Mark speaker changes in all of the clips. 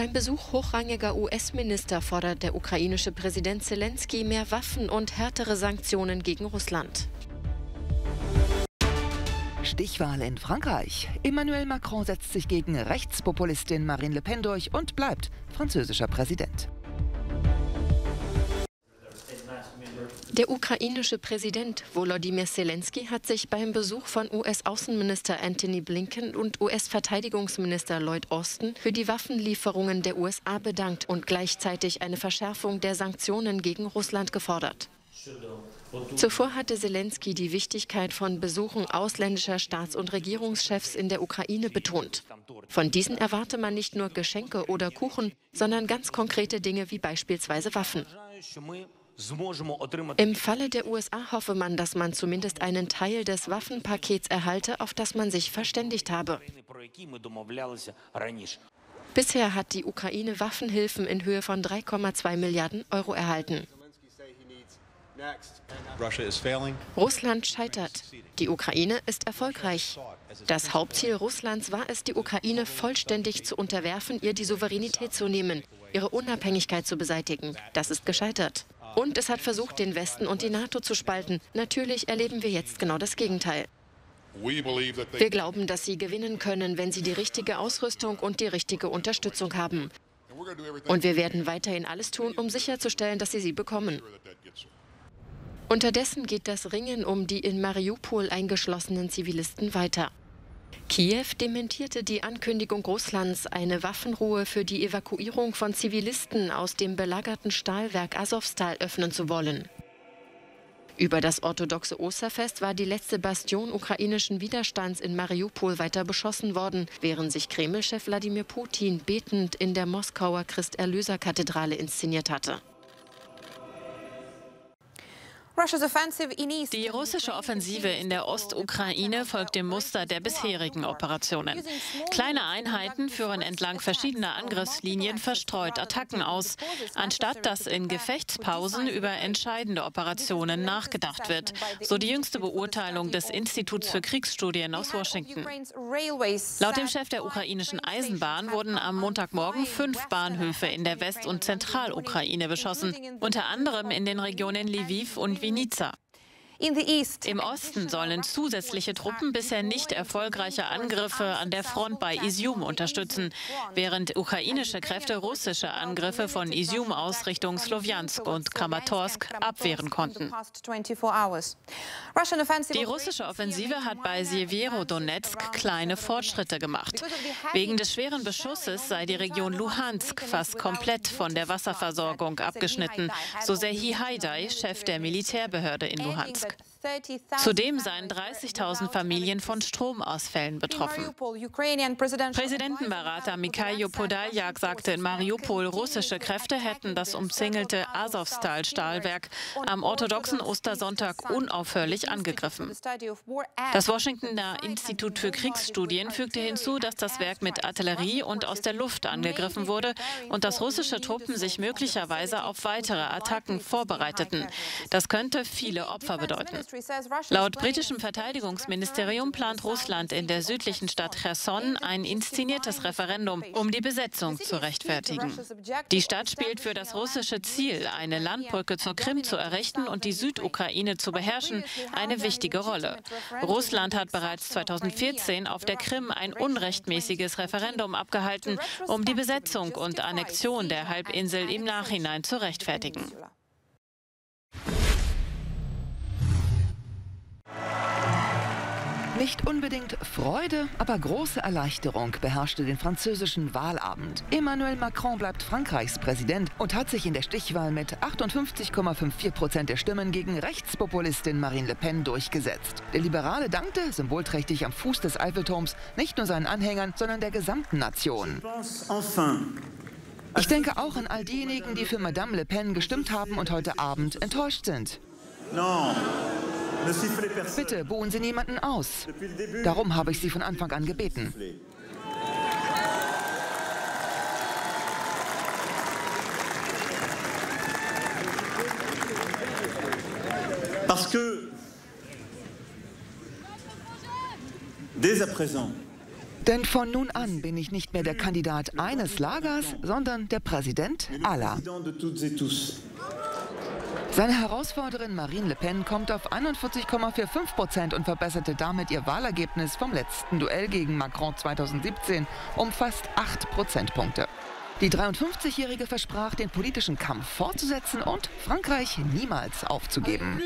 Speaker 1: Beim Besuch hochrangiger US-Minister fordert der ukrainische Präsident Zelensky mehr Waffen und härtere Sanktionen gegen Russland.
Speaker 2: Stichwahl in Frankreich. Emmanuel Macron setzt sich gegen Rechtspopulistin Marine Le Pen durch und bleibt französischer Präsident.
Speaker 1: Der ukrainische Präsident Volodymyr Zelensky hat sich beim Besuch von US-Außenminister Anthony Blinken und US-Verteidigungsminister Lloyd Austin für die Waffenlieferungen der USA bedankt und gleichzeitig eine Verschärfung der Sanktionen gegen Russland gefordert. Zuvor hatte Zelensky die Wichtigkeit von Besuchen ausländischer Staats- und Regierungschefs in der Ukraine betont. Von diesen erwarte man nicht nur Geschenke oder Kuchen, sondern ganz konkrete Dinge wie beispielsweise Waffen. Im Falle der USA hoffe man, dass man zumindest einen Teil des Waffenpakets erhalte, auf das man sich verständigt habe. Bisher hat die Ukraine Waffenhilfen in Höhe von 3,2 Milliarden Euro erhalten. Russland scheitert. Die Ukraine ist erfolgreich. Das Hauptziel Russlands war es, die Ukraine vollständig zu unterwerfen, ihr die Souveränität zu nehmen, ihre Unabhängigkeit zu beseitigen. Das ist gescheitert. Und es hat versucht, den Westen und die NATO zu spalten. Natürlich erleben wir jetzt genau das Gegenteil. Wir glauben, dass sie gewinnen können, wenn sie die richtige Ausrüstung und die richtige Unterstützung haben. Und wir werden weiterhin alles tun, um sicherzustellen, dass sie sie bekommen. Unterdessen geht das Ringen um die in Mariupol eingeschlossenen Zivilisten weiter. Kiew dementierte die Ankündigung Russlands, eine Waffenruhe für die Evakuierung von Zivilisten aus dem belagerten Stahlwerk Asowstal öffnen zu wollen. Über das orthodoxe Osterfest war die letzte Bastion ukrainischen Widerstands in Mariupol weiter beschossen worden, während sich Kreml-Chef Wladimir Putin betend in der Moskauer Christ-Erlöser-Kathedrale inszeniert hatte.
Speaker 3: Die russische Offensive in der Ostukraine folgt dem Muster der bisherigen Operationen. Kleine Einheiten führen entlang verschiedener Angriffslinien verstreut Attacken aus, anstatt dass in Gefechtspausen über entscheidende Operationen nachgedacht wird, so die jüngste Beurteilung des Instituts für Kriegsstudien aus Washington. Laut dem Chef der ukrainischen Eisenbahn wurden am Montagmorgen fünf Bahnhöfe in der West- und Zentralukraine beschossen, unter anderem in den Regionen Lviv und Wien Olejnica. Im Osten sollen zusätzliche Truppen bisher nicht erfolgreiche Angriffe an der Front bei Izium unterstützen, während ukrainische Kräfte russische Angriffe von Izium aus Richtung Slowiansk und Kramatorsk abwehren konnten. Die russische Offensive hat bei Sieviero-Donetsk kleine Fortschritte gemacht. Wegen des schweren Beschusses sei die Region Luhansk fast komplett von der Wasserversorgung abgeschnitten, so Serhi Haidai, Chef der Militärbehörde in Luhansk. человек – Zudem seien 30.000 Familien von Stromausfällen betroffen. Präsidentenberater Mikhailo Podolyak sagte in Mariupol, russische Kräfte hätten das umzingelte Azovstal-Stahlwerk am orthodoxen Ostersonntag unaufhörlich angegriffen. Das Washingtoner Institut für Kriegsstudien fügte hinzu, dass das Werk mit Artillerie und aus der Luft angegriffen wurde und dass russische Truppen sich möglicherweise auf weitere Attacken vorbereiteten. Das könnte viele Opfer bedeuten. Laut britischem Verteidigungsministerium plant Russland in der südlichen Stadt Cherson ein inszeniertes Referendum, um die Besetzung zu rechtfertigen. Die Stadt spielt für das russische Ziel, eine Landbrücke zur Krim zu errichten und die Südukraine zu beherrschen, eine wichtige Rolle. Russland hat bereits 2014 auf der Krim ein unrechtmäßiges Referendum abgehalten, um die Besetzung und Annexion der Halbinsel im Nachhinein zu rechtfertigen.
Speaker 2: Nicht unbedingt Freude, aber große Erleichterung beherrschte den französischen Wahlabend. Emmanuel Macron bleibt Frankreichs Präsident und hat sich in der Stichwahl mit 58,54 Prozent der Stimmen gegen Rechtspopulistin Marine Le Pen durchgesetzt. Der Liberale dankte, symbolträchtig am Fuß des Eiffelturms, nicht nur seinen Anhängern, sondern der gesamten Nation. Ich denke auch an all diejenigen, die für Madame Le Pen gestimmt haben und heute Abend enttäuscht sind. Bitte buhen Sie niemanden aus. Darum habe ich Sie von Anfang an gebeten.
Speaker 4: Parce que dès à présent,
Speaker 2: Denn von nun an bin ich nicht mehr der Kandidat eines Lagers, sondern der Präsident aller. Seine Herausforderin Marine Le Pen kommt auf 41,45 Prozent und verbesserte damit ihr Wahlergebnis vom letzten Duell gegen Macron 2017 um fast 8 Prozentpunkte. Die 53-Jährige versprach, den politischen Kampf fortzusetzen und Frankreich niemals aufzugeben.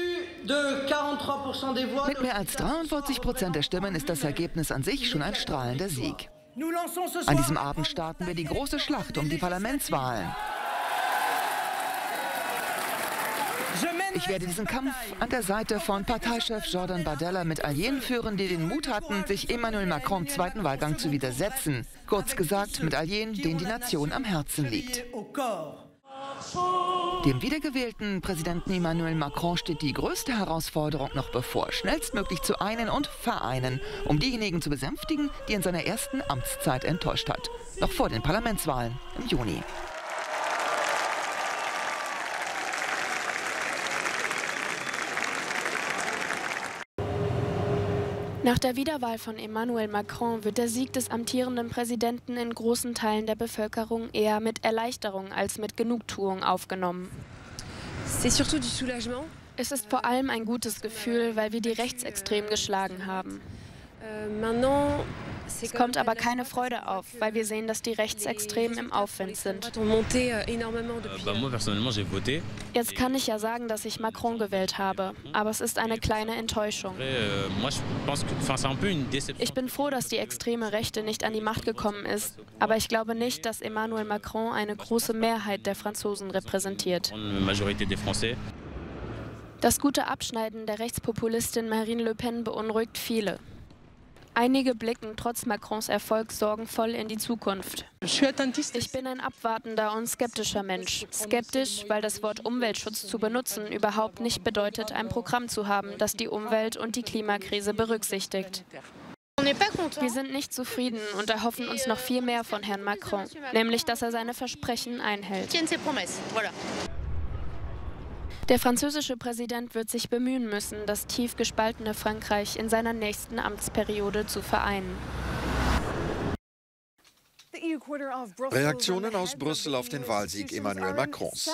Speaker 2: Mit mehr als 43 Prozent der Stimmen ist das Ergebnis an sich schon ein strahlender Sieg. An diesem Abend starten wir die große Schlacht um die Parlamentswahlen. Ich werde diesen Kampf an der Seite von Parteichef Jordan Bardella mit all jenen führen, die den Mut hatten, sich Emmanuel Macron im zweiten Wahlgang zu widersetzen. Kurz gesagt, mit all jenen, denen die Nation am Herzen liegt. Dem wiedergewählten Präsidenten Emmanuel Macron steht die größte Herausforderung noch bevor, schnellstmöglich zu einen und vereinen, um diejenigen zu besänftigen, die in seiner ersten Amtszeit enttäuscht hat. Noch vor den Parlamentswahlen im Juni.
Speaker 5: Nach der Wiederwahl von Emmanuel Macron wird der Sieg des amtierenden Präsidenten in großen Teilen der Bevölkerung eher mit Erleichterung als mit Genugtuung aufgenommen. Es ist vor allem ein gutes Gefühl, weil wir die Rechtsextrem geschlagen haben. Euh, es kommt aber keine Freude auf, weil wir sehen, dass die Rechtsextremen im Aufwind sind. Jetzt kann ich ja sagen, dass ich Macron gewählt habe, aber es ist eine kleine Enttäuschung. Ich bin froh, dass die extreme Rechte nicht an die Macht gekommen ist, aber ich glaube nicht, dass Emmanuel Macron eine große Mehrheit der Franzosen repräsentiert. Das gute Abschneiden der Rechtspopulistin Marine Le Pen beunruhigt viele. Einige blicken trotz Macrons Erfolg sorgenvoll in die Zukunft. Ich bin ein abwartender und skeptischer Mensch. Skeptisch, weil das Wort Umweltschutz zu benutzen überhaupt nicht bedeutet, ein Programm zu haben, das die Umwelt und die Klimakrise berücksichtigt. Wir sind nicht zufrieden und erhoffen uns noch viel mehr von Herrn Macron, nämlich dass er seine Versprechen einhält. Der französische Präsident wird sich bemühen müssen, das tief gespaltene Frankreich in seiner nächsten Amtsperiode zu vereinen.
Speaker 6: Reaktionen aus Brüssel auf den Wahlsieg Emmanuel Macrons.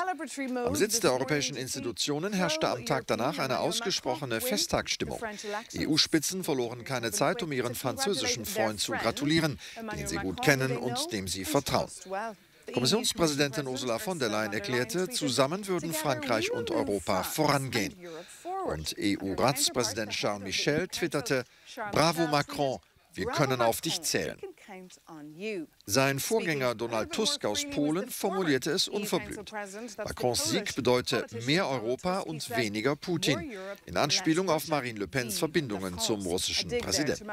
Speaker 6: Am Sitz der europäischen Institutionen herrschte am Tag danach eine ausgesprochene Festtagsstimmung. EU-Spitzen verloren keine Zeit, um ihren französischen Freund zu gratulieren, den sie gut kennen und dem sie vertrauen. Kommissionspräsidentin Ursula von der Leyen erklärte, zusammen würden Frankreich und Europa vorangehen. Und EU-Ratspräsident Charles Michel twitterte, Bravo Macron, wir können auf dich zählen. Sein Vorgänger Donald Tusk aus Polen formulierte es unverblümt. Macrons Sieg bedeute mehr Europa und weniger Putin, in Anspielung auf Marine Le Pens Verbindungen zum russischen Präsidenten.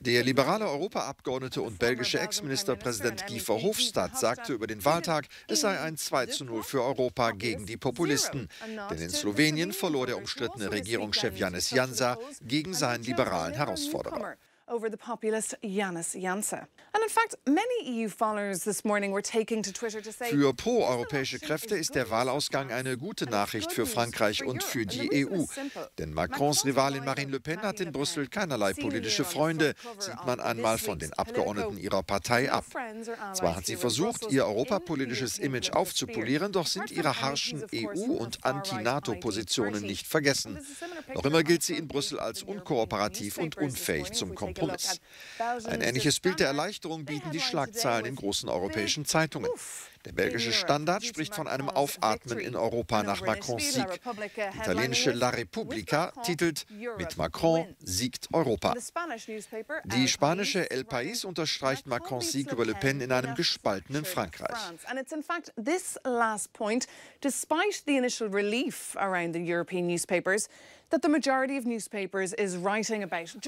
Speaker 6: Der liberale Europaabgeordnete und belgische Ex-Ministerpräsident Guy Verhofstadt sagte über den Wahltag, es sei ein 2 zu 0 für Europa gegen die Populisten. Denn in Slowenien verlor der umstrittene Regierungschef Janis Jansa gegen seinen liberalen Herausforderer over the populist Yanis Jansa. And in fact, many EU followers this morning were taking to Twitter to say Für proeuropäische Kräfte ist der Wahlausgang eine gute Nachricht für Frankreich und für die EU. Denn Macrons Rivalin Marine Le Pen hat in Brüssel keinerlei politische Freunde, sieht man einmal von den Abgeordneten ihrer Partei ab. Zwar hat sie versucht, ihr europapolitisches Image aufzupolieren, doch sind ihre harschen EU- und Anti-NATO-Positionen nicht vergessen. Noch immer gilt sie in Brüssel als unkooperativ und unfähig zum Kompromiss. Kompromiss. Ein ähnliches Bild der Erleichterung bieten die Schlagzeilen in großen europäischen Zeitungen. Der belgische Standard spricht von einem Aufatmen in Europa nach Macrons Sieg. Die italienische La Repubblica titelt Mit Macron siegt Europa. Die spanische El País unterstreicht Macrons Sieg über Le Pen in einem gespaltenen Frankreich. Despite the initial relief around the European newspapers,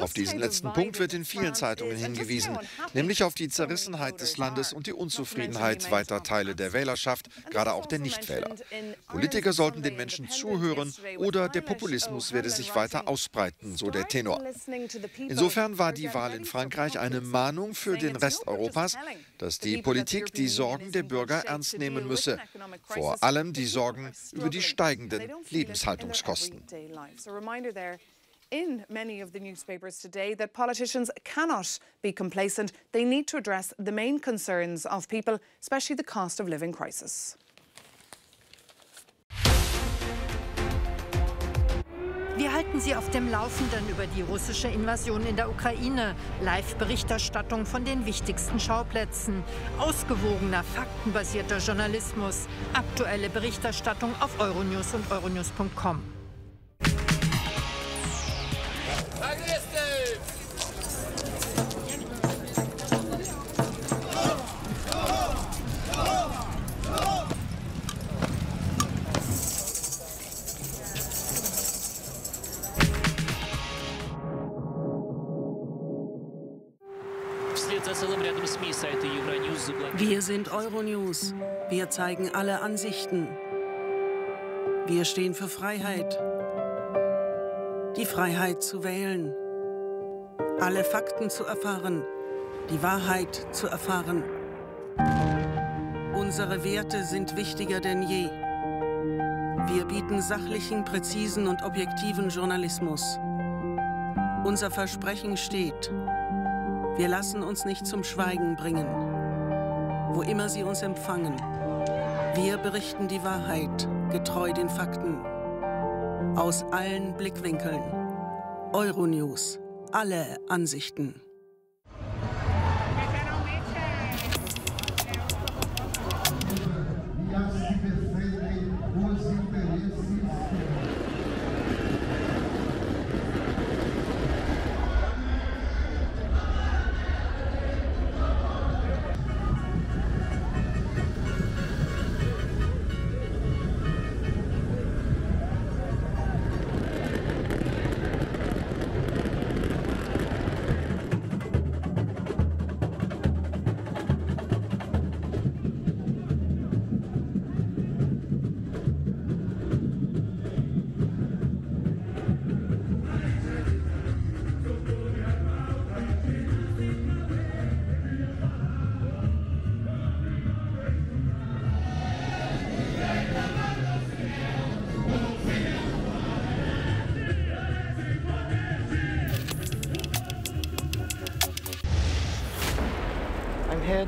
Speaker 6: auf diesen letzten Punkt wird in vielen Zeitungen hingewiesen, nämlich auf die Zerrissenheit des Landes und die Unzufriedenheit weiter Teile der Wählerschaft, gerade auch der Nichtwähler. Politiker sollten den Menschen zuhören oder der Populismus werde sich weiter ausbreiten, so der Tenor. Insofern war die Wahl in Frankreich eine Mahnung für den Rest Europas, dass die Politik die Sorgen der Bürger ernst nehmen müsse, vor allem die Sorgen über die steigenden Lebenshaltungskosten.
Speaker 7: In many of the newspapers today that politicians cannot be complacent. They need to address the main concerns of people, especially the cost of living crisis.
Speaker 8: Wir halten Sie auf dem Laufenden über die russische Invasion in der Ukraine. Live-Berichterstattung von den wichtigsten Schauplätzen. Ausgewogener, faktenbasierter Journalismus. Aktuelle Berichterstattung auf Euronews und euronews.com.
Speaker 9: sind Euronews. Wir zeigen alle Ansichten. Wir stehen für Freiheit. Die Freiheit zu wählen. Alle Fakten zu erfahren. Die Wahrheit zu erfahren. Unsere Werte sind wichtiger denn je. Wir bieten sachlichen, präzisen und objektiven Journalismus. Unser Versprechen steht. Wir lassen uns nicht zum Schweigen bringen, wo immer Sie uns empfangen. Wir berichten die Wahrheit, getreu den Fakten, aus allen Blickwinkeln. Euronews, alle Ansichten.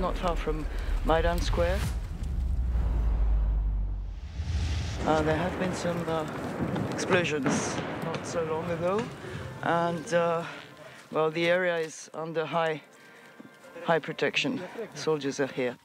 Speaker 10: Not far from Maidan Square. Uh, there have been some uh, explosions not so long ago, and uh, well, the area is under high high protection. Soldiers are here.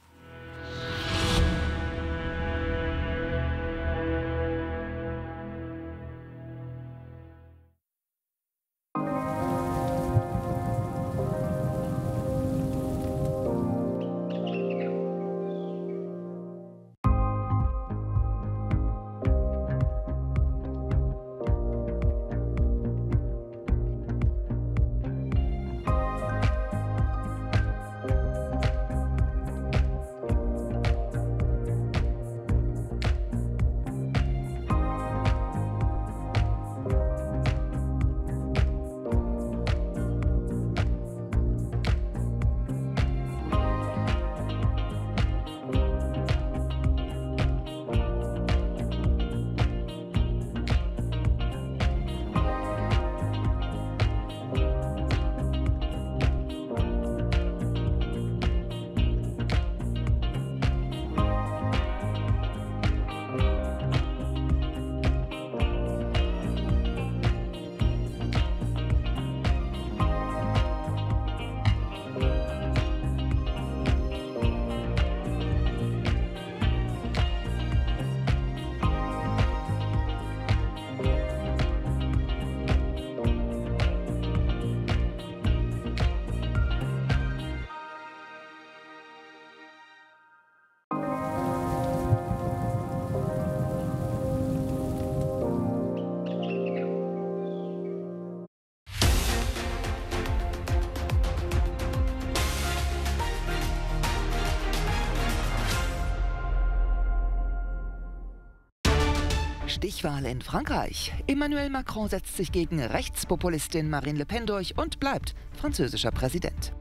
Speaker 2: Stichwahl in Frankreich. Emmanuel Macron setzt sich gegen Rechtspopulistin Marine Le Pen durch und bleibt französischer Präsident.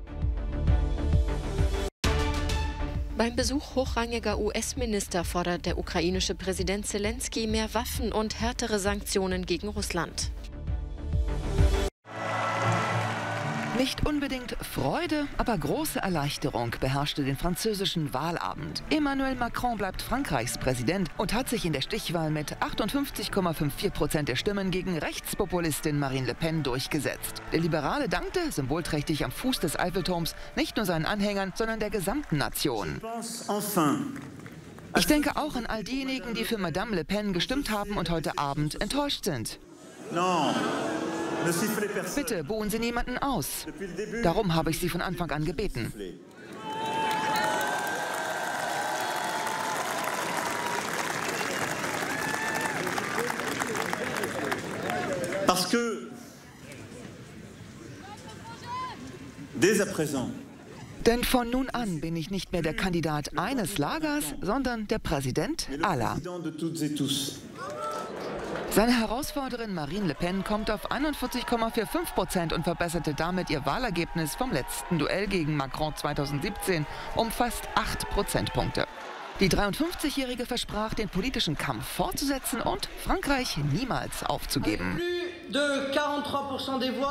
Speaker 1: Beim Besuch hochrangiger US-Minister fordert der ukrainische Präsident Zelensky mehr Waffen und härtere Sanktionen gegen Russland.
Speaker 2: Nicht unbedingt Freude, aber große Erleichterung beherrschte den französischen Wahlabend. Emmanuel Macron bleibt Frankreichs Präsident und hat sich in der Stichwahl mit 58,54 Prozent der Stimmen gegen Rechtspopulistin Marine Le Pen durchgesetzt. Der Liberale dankte, symbolträchtig am Fuß des Eiffelturms, nicht nur seinen Anhängern, sondern der gesamten Nation. Ich denke auch an all diejenigen, die für Madame Le Pen gestimmt haben und heute Abend enttäuscht sind. Bitte buhen Sie niemanden aus. Darum habe ich Sie von Anfang an gebeten.
Speaker 4: Parce que dès à présent,
Speaker 2: denn von nun an bin ich nicht mehr der Kandidat eines Lagers, sondern der Präsident aller. Seine Herausforderin Marine Le Pen kommt auf 41,45 Prozent und verbesserte damit ihr Wahlergebnis vom letzten Duell gegen Macron 2017 um fast 8 Prozentpunkte. Die 53-Jährige versprach, den politischen Kampf fortzusetzen und Frankreich niemals aufzugeben.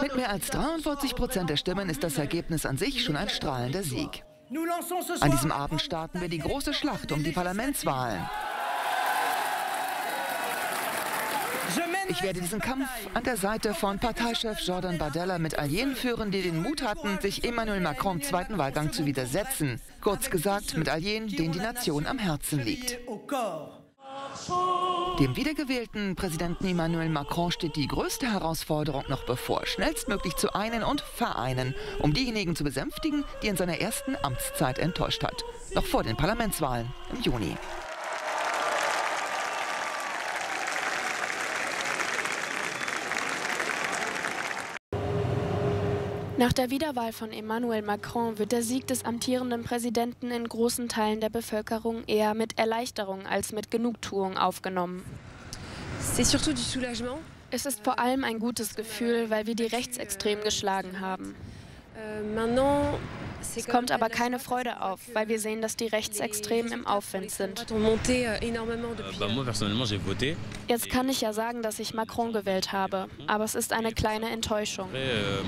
Speaker 2: Mit mehr als 43 Prozent der Stimmen ist das Ergebnis an sich schon ein strahlender Sieg. An diesem Abend starten wir die große Schlacht um die Parlamentswahlen. Ich werde diesen Kampf an der Seite von Parteichef Jordan Bardella mit all jenen führen, die den Mut hatten, sich Emmanuel Macron im zweiten Wahlgang zu widersetzen. Kurz gesagt, mit all jenen, denen die Nation am Herzen liegt. Dem wiedergewählten Präsidenten Emmanuel Macron steht die größte Herausforderung noch bevor, schnellstmöglich zu einen und vereinen, um diejenigen zu besänftigen, die in seiner ersten Amtszeit enttäuscht hat. Noch vor den Parlamentswahlen im Juni.
Speaker 5: Nach der Wiederwahl von Emmanuel Macron wird der Sieg des amtierenden Präsidenten in großen Teilen der Bevölkerung eher mit Erleichterung als mit Genugtuung aufgenommen. Es ist vor allem ein gutes Gefühl, weil wir die Rechtsextremen geschlagen haben. Euh, es kommt aber keine Freude auf, weil wir sehen, dass die Rechtsextremen im Aufwind sind. Euh, Jetzt kann ich ja sagen, dass ich Macron gewählt habe, aber es ist eine kleine Enttäuschung. Euh,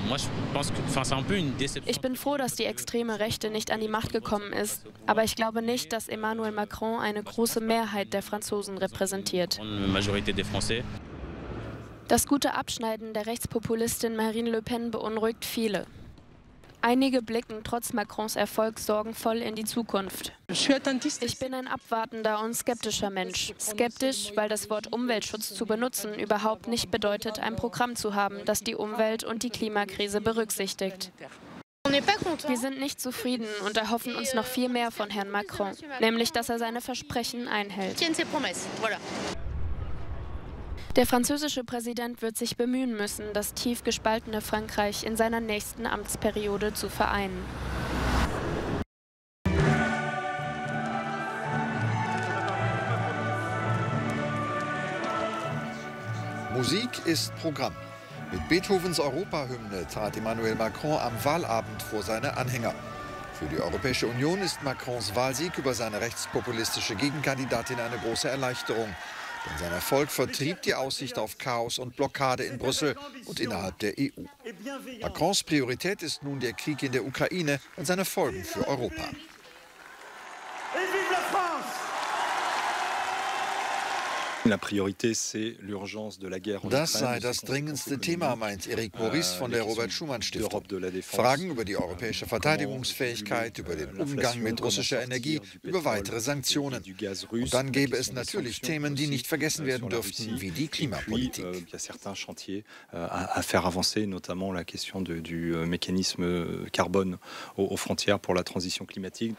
Speaker 5: ich bin froh, dass die extreme Rechte nicht an die Macht gekommen ist, aber ich glaube nicht, dass Emmanuel Macron eine große Mehrheit der Franzosen repräsentiert. Das gute Abschneiden der Rechtspopulistin Marine Le Pen beunruhigt viele. Einige blicken trotz Macrons Erfolg sorgenvoll in die Zukunft. Ich bin ein abwartender und skeptischer Mensch. Skeptisch, weil das Wort Umweltschutz zu benutzen überhaupt nicht bedeutet, ein Programm zu haben, das die Umwelt und die Klimakrise berücksichtigt. Wir sind nicht zufrieden und erhoffen uns noch viel mehr von Herrn Macron, nämlich dass er seine Versprechen einhält. Der französische Präsident wird sich bemühen müssen, das tief gespaltene Frankreich in seiner nächsten Amtsperiode zu vereinen.
Speaker 6: Musik ist Programm. Mit Beethovens Europahymne trat Emmanuel Macron am Wahlabend vor seine Anhänger. Für die Europäische Union ist Macrons Wahlsieg über seine rechtspopulistische Gegenkandidatin eine große Erleichterung. Denn sein Erfolg vertrieb die Aussicht auf Chaos und Blockade in Brüssel und innerhalb der EU. Macrons Priorität ist nun der Krieg in der Ukraine und seine Folgen für Europa.
Speaker 11: Das sei das dringendste Thema, meint Eric Maurice euh, von der Robert-Schumann-Stiftung.
Speaker 6: Fragen über die europäische Verteidigungsfähigkeit, über den Umgang mit russischer Energie, über weitere Sanktionen. Und dann gäbe es natürlich Themen, die nicht vergessen euh, werden dürften, wie die Klimapolitik.
Speaker 11: Euh, notamment la question du mécanisme carbone aux frontières pour la transition climatique.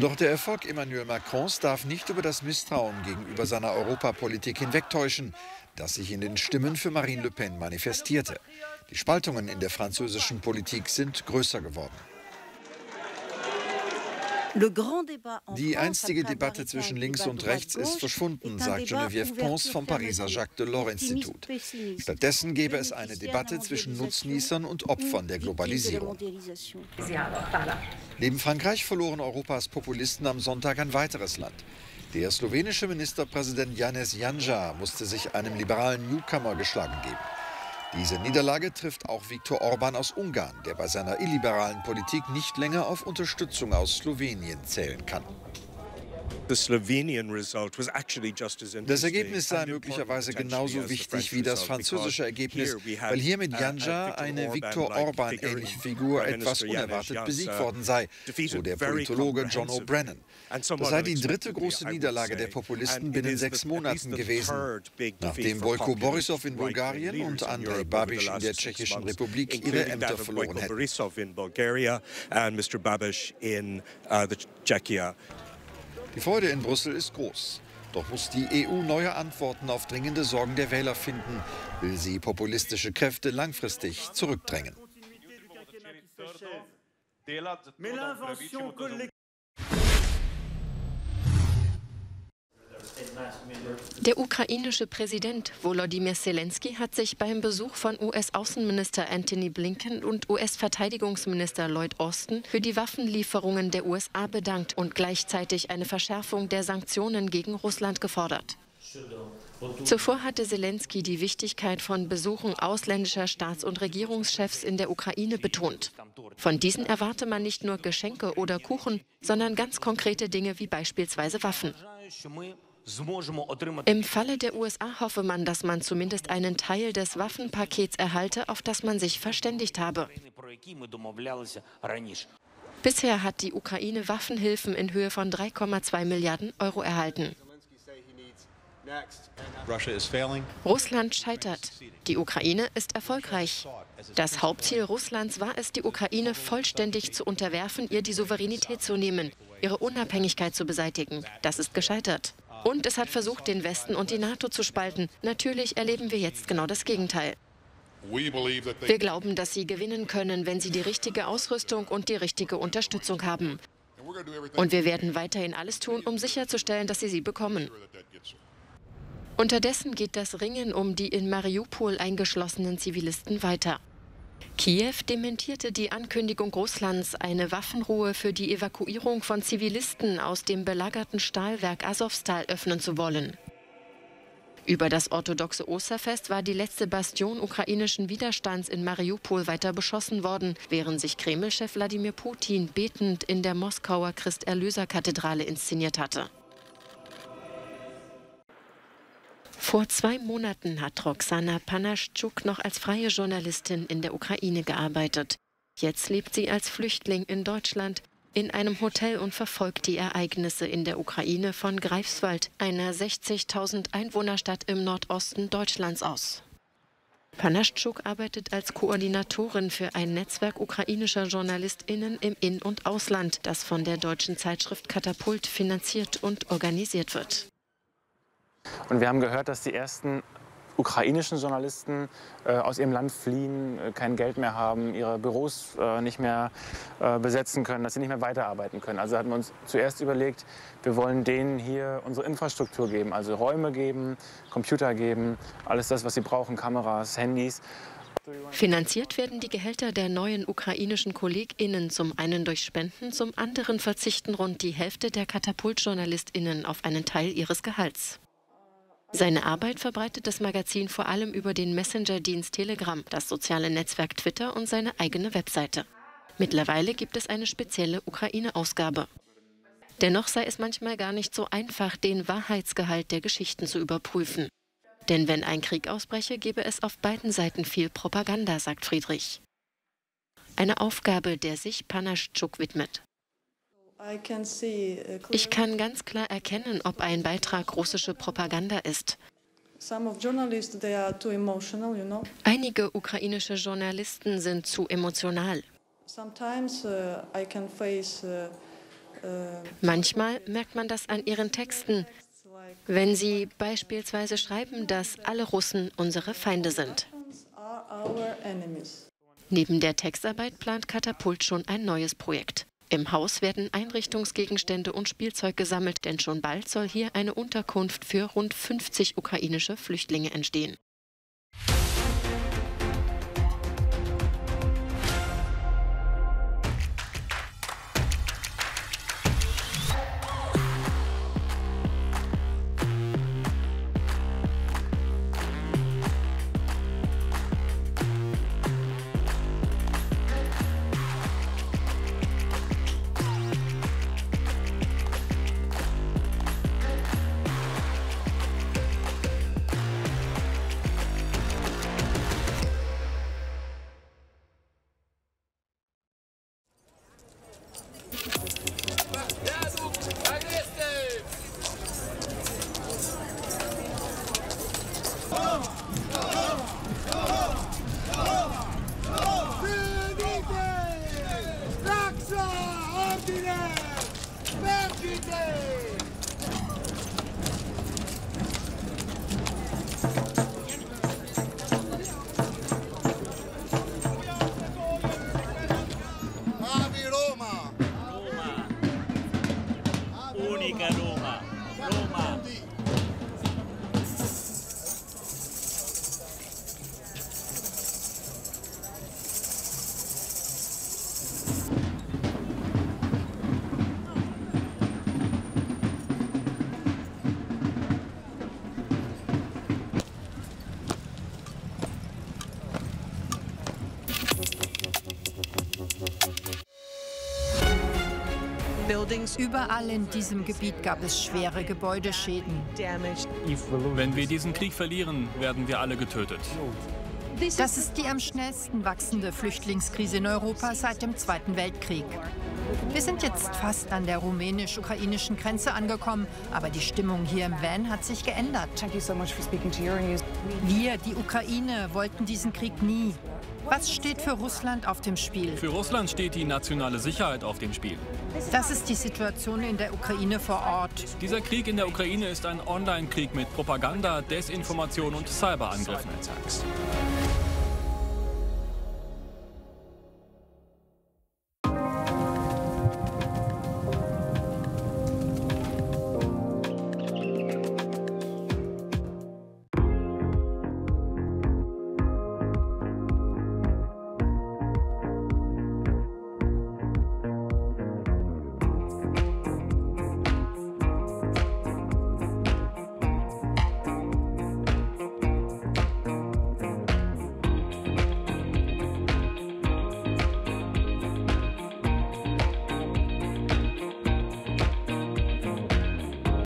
Speaker 6: Doch der Erfolg Emmanuel Macrons darf nicht über das Misstrauen gegenüber seiner Europapolitik hinwegtäuschen, das sich in den Stimmen für Marine Le Pen manifestierte. Die Spaltungen in der französischen Politik sind größer geworden. Die einstige Debatte zwischen links und rechts ist verschwunden, sagt Geneviève Pons vom Pariser Jacques Delors-Institut. Stattdessen gäbe es eine Debatte zwischen Nutznießern und Opfern der Globalisierung. Neben Frankreich verloren Europas Populisten am Sonntag ein weiteres Land. Der slowenische Ministerpräsident Janez Janša musste sich einem liberalen Newcomer geschlagen geben. Diese Niederlage trifft auch Viktor Orban aus Ungarn, der bei seiner illiberalen Politik nicht länger auf Unterstützung aus Slowenien zählen kann. Das Ergebnis sei möglicherweise genauso wichtig wie das französische Ergebnis, weil hier mit Janja eine Viktor Orban-ähnliche Figur etwas unerwartet besiegt worden sei, so der Politologe John O'Brien. Das sei die dritte große Niederlage der Populisten binnen sechs Monaten gewesen, nachdem Boyko Borisov in Bulgarien und Andrej Babiš in der Tschechischen Republik ihre Ämter verloren hätten. Die Freude in Brüssel ist groß. Doch muss die EU neue Antworten auf dringende Sorgen der Wähler finden, will sie populistische Kräfte langfristig zurückdrängen.
Speaker 1: Der ukrainische Präsident Volodymyr Zelensky hat sich beim Besuch von US-Außenminister Antony Blinken und US-Verteidigungsminister Lloyd Austin für die Waffenlieferungen der USA bedankt und gleichzeitig eine Verschärfung der Sanktionen gegen Russland gefordert. Zuvor hatte Zelensky die Wichtigkeit von Besuchen ausländischer Staats- und Regierungschefs in der Ukraine betont. Von diesen erwarte man nicht nur Geschenke oder Kuchen, sondern ganz konkrete Dinge wie beispielsweise Waffen. Im Falle der USA hoffe man, dass man zumindest einen Teil des Waffenpakets erhalte, auf das man sich verständigt habe. Bisher hat die Ukraine Waffenhilfen in Höhe von 3,2 Milliarden Euro erhalten. Russland scheitert. Die Ukraine ist erfolgreich. Das Hauptziel Russlands war es, die Ukraine vollständig zu unterwerfen, ihr die Souveränität zu nehmen, ihre Unabhängigkeit zu beseitigen. Das ist gescheitert. Und es hat versucht, den Westen und die NATO zu spalten. Natürlich erleben wir jetzt genau das Gegenteil. Wir glauben, dass sie gewinnen können, wenn sie die richtige Ausrüstung und die richtige Unterstützung haben. Und wir werden weiterhin alles tun, um sicherzustellen, dass sie sie bekommen. Unterdessen geht das Ringen um die in Mariupol eingeschlossenen Zivilisten weiter. Kiew dementierte die Ankündigung Russlands, eine Waffenruhe für die Evakuierung von Zivilisten aus dem belagerten Stahlwerk Asowstal öffnen zu wollen. Über das orthodoxe Osterfest war die letzte Bastion ukrainischen Widerstands in Mariupol weiter beschossen worden, während sich Kreml-Chef Wladimir Putin betend in der Moskauer Christ-Erlöser-Kathedrale inszeniert hatte. Vor zwei Monaten hat Roxana Panaschuk noch als freie Journalistin in der Ukraine gearbeitet. Jetzt lebt sie als Flüchtling in Deutschland in einem Hotel und verfolgt die Ereignisse in der Ukraine von Greifswald, einer 60.000 Einwohnerstadt im Nordosten Deutschlands aus. Panaschuk arbeitet als Koordinatorin für ein Netzwerk ukrainischer JournalistInnen im In- und Ausland, das von der deutschen Zeitschrift Katapult finanziert und organisiert wird.
Speaker 12: Und wir haben gehört, dass die ersten ukrainischen Journalisten äh, aus ihrem Land fliehen, äh, kein Geld mehr haben, ihre Büros äh, nicht mehr äh, besetzen können, dass sie nicht mehr weiterarbeiten können. Also hatten wir uns zuerst überlegt, wir wollen denen hier unsere Infrastruktur geben, also Räume geben, Computer geben, alles das, was sie brauchen, Kameras, Handys.
Speaker 1: Finanziert werden die Gehälter der neuen ukrainischen KollegInnen zum einen durch Spenden, zum anderen verzichten rund die Hälfte der Katapult-JournalistInnen auf einen Teil ihres Gehalts. Seine Arbeit verbreitet das Magazin vor allem über den Messenger-Dienst Telegram, das soziale Netzwerk Twitter und seine eigene Webseite. Mittlerweile gibt es eine spezielle Ukraine-Ausgabe. Dennoch sei es manchmal gar nicht so einfach, den Wahrheitsgehalt der Geschichten zu überprüfen. Denn wenn ein Krieg ausbreche, gebe es auf beiden Seiten viel Propaganda, sagt Friedrich. Eine Aufgabe, der sich Panaschuk widmet. Ich kann ganz klar erkennen, ob ein Beitrag russische Propaganda ist. Einige ukrainische Journalisten sind zu emotional. Uh, uh, uh, Manchmal merkt man das an ihren Texten, wenn sie beispielsweise schreiben, dass alle Russen unsere Feinde sind. Neben der Textarbeit plant Katapult schon ein neues Projekt. Im Haus werden Einrichtungsgegenstände und Spielzeug gesammelt, denn schon bald soll hier eine Unterkunft für rund 50 ukrainische Flüchtlinge entstehen.
Speaker 8: Überall in diesem Gebiet gab es schwere Gebäudeschäden.
Speaker 13: Wenn wir diesen Krieg verlieren, werden wir alle getötet.
Speaker 8: Das ist die am schnellsten wachsende Flüchtlingskrise in Europa seit dem Zweiten Weltkrieg. Wir sind jetzt fast an der rumänisch-ukrainischen Grenze angekommen, aber die Stimmung hier im Van hat sich geändert. Wir, die Ukraine, wollten diesen Krieg nie. Was steht für Russland auf dem Spiel?
Speaker 13: Für Russland steht die nationale Sicherheit auf dem Spiel.
Speaker 8: Das ist die Situation in der Ukraine vor Ort.
Speaker 13: Dieser Krieg in der Ukraine ist ein Online-Krieg mit Propaganda, Desinformation und Cyberangriffen.